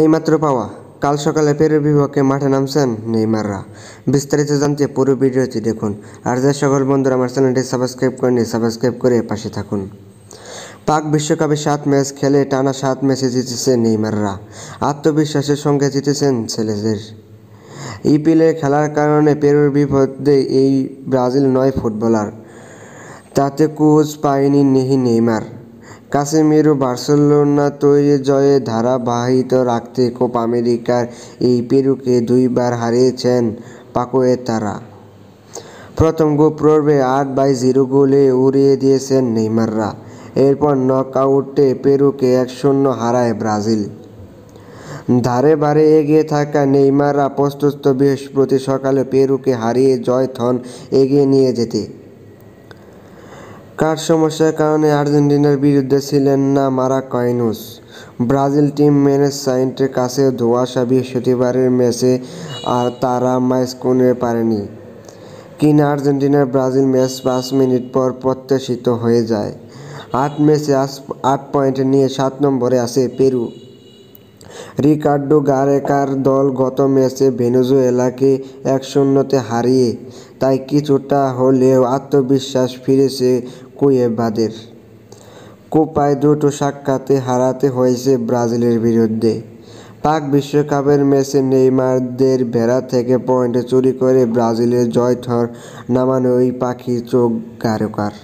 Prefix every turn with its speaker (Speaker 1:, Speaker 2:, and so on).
Speaker 1: এইমাত্র পাওয়া। কাল সকালে পেরুর বিপক্ষে মাঠে নামছেন নেইমাররা। বিস্তারিত জানতে পুরো ভিডিওটি দেখুন। আর যে সকল বন্ধুরা আমার চ্যানেলটি সাবস্ক্রাইব করেনি সাবস্ক্রাইব করে পাশে থাকুন। পাক বিশ্বকাপে সাত ম্যাচ খেলে টানা সাত ম্যাচে জিতেছে নেইমাররা। আত্মবিশ্বাসের সঙ্গে জিতেছেন ছেলেদের। ইপিএলে খেলার কারণে পেরুর বিপদে এই ব্রাজিল নয় ফুটবলার। তাতে কোচ পায়নি নেহি নেইমার। কাসেমিরো বার্সেলোনা তৈরি জয়ে ধারাবাহিত রাখতে কোপ আমেরিকার এই পেরুকে দুইবার হারিয়েছেন পাকোয়েতারা প্রথম গ্রুপ পর্বে আট বাই জিরো গোলে উড়িয়ে দিয়েছেন নেইমাররা। এরপর নক আউটে পেরুকে এক শূন্য হারায় ব্রাজিল। ধারে বারে এগিয়ে থাকা নেইমাররা প্রস্তুত বৃহস্পতি সকালে পেরুকে হারিয়ে জয় থন এগিয়ে নিয়ে যেতে কার সমস্যার কারণে আর্জেন্টিনার বিরুদ্ধে ছিলেন না মারা কয়নুস ব্রাজিল টিম ম্যানেজমেন্টের কাছে ধোয়াশা বৃহস্পতিবারের ম্যাচে আর তারা ম্যাচ কোনে পারেনি। কিন আর্জেন্টিনার ব্রাজিল ম্যাচ পাঁচ মিনিট পর প্রত্যাশিত হয়ে যায়। আট ম্যাচে আট পয়েন্ট নিয়ে সাত নম্বরে আছে পেরু। রিকার্ডো গারেকার দল গত ম্যাচে ভেনেজুয়েলাকে এক শূন্যতে হারিয়ে তাই কিছুটা হলেও আত্মবিশ্বাস ফিরেছে কুয়েবাদের। কোপায় দুটো সাক্ষাতে হারাতে হয়েছে ব্রাজিলের বিরুদ্ধে। পাক বিশ্বকাপের ম্যাচে নেইমারদের ভেড়া থেকে পয়েন্ট চুরি করে ব্রাজিলের জয়থর নামানো ওই পাখি চোখ গারকার